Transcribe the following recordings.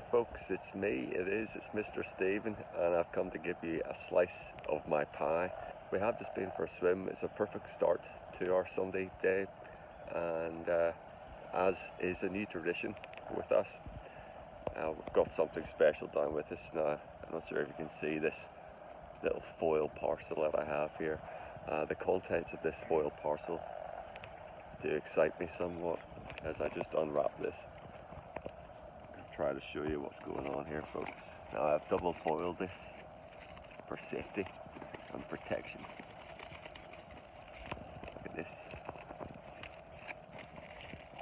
folks, it's me, it is, it's Mr. Stephen, and I've come to give you a slice of my pie. We have just been for a swim, it's a perfect start to our Sunday day, and uh, as is a new tradition with us, uh, we've got something special down with us now. I'm not sure if you can see this little foil parcel that I have here. Uh, the contents of this foil parcel do excite me somewhat as I just unwrap this try to show you what's going on here folks. Now I've double foiled this for safety and protection. Look at this.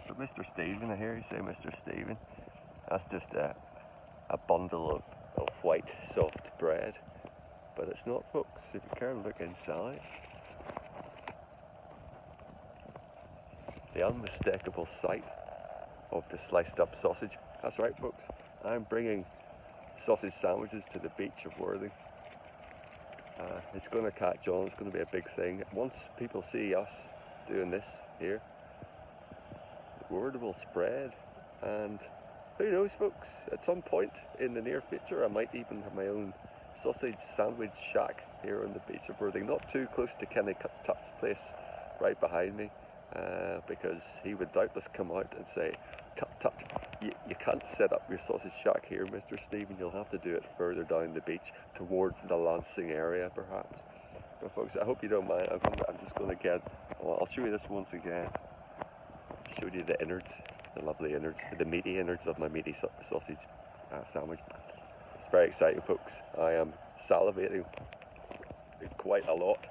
So Mr. Stephen, I hear you say Mr. Stephen. That's just a, a bundle of, of white soft bread. But it's not folks, if you care to look inside. The unmistakable sight of the sliced up sausage that's right, folks. I'm bringing sausage sandwiches to the beach of Worthing. Uh, it's going to catch on. It's going to be a big thing. Once people see us doing this here, the word will spread. And who knows, folks? At some point in the near future, I might even have my own sausage sandwich shack here on the beach of Worthing. Not too close to Kenny Tut's place, right behind me, uh, because he would doubtless come out and say, "Tut tut." You, you can't set up your sausage shack here, Mr. Stephen. You'll have to do it further down the beach towards the Lancing area, perhaps. But folks, I hope you don't mind. I'm, I'm just going to get, well, I'll show you this once again. Show you the innards, the lovely innards, the meaty innards of my meaty sausage uh, sandwich. It's very exciting, folks. I am salivating quite a lot.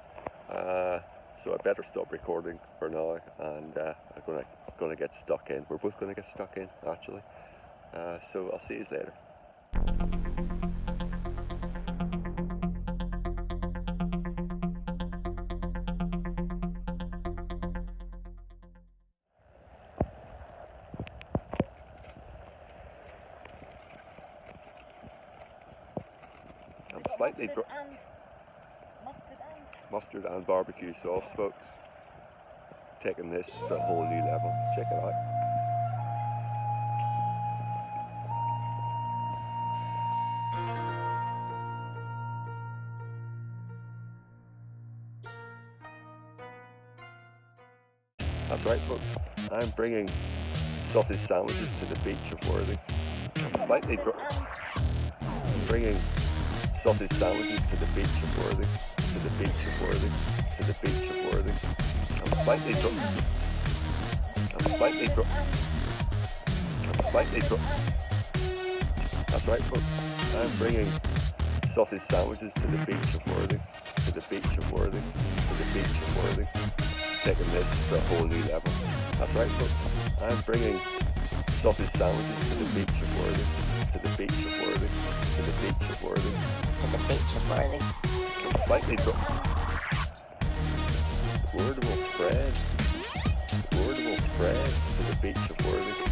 Uh, so I better stop recording for now and uh, I'm gonna gonna get stuck in. We're both gonna get stuck in actually. Uh, so I'll see you later. I'm slightly dry mustard and barbecue sauce, folks. Taking this to a whole new level. Check it out. That's right folks, I'm bringing sausage sandwiches to the beach of Worthing. Slightly. I'm bringing sausage sandwiches to the beach of Worthing to the beach of Worthing, to the beach of Worthing. I'm slightly drunk. I'm slightly drunk. I'm slightly drunk. That's right, folks. I'm bringing sausage sandwiches to the beach of Worthing, to the beach of Worthing, to the beach of Worthing. Taking this to a whole new level. That's right, folks. I'm bringing sausage sandwiches to the beach of Worthing, to the beach of Worthing, to the beach of Worthing, to the beach of Worthing slightly dry. Word will spread. Word will to the beach of Worthing.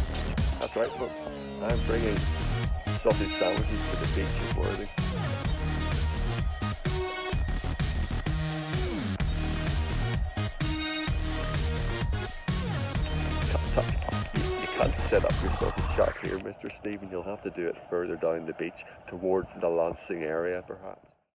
That's right, folks. I'm bringing sausage sandwiches to the beach of Worthing. You can't set up your sausage shack here, Mr. Stephen. You'll have to do it further down the beach towards the Lancing area, perhaps.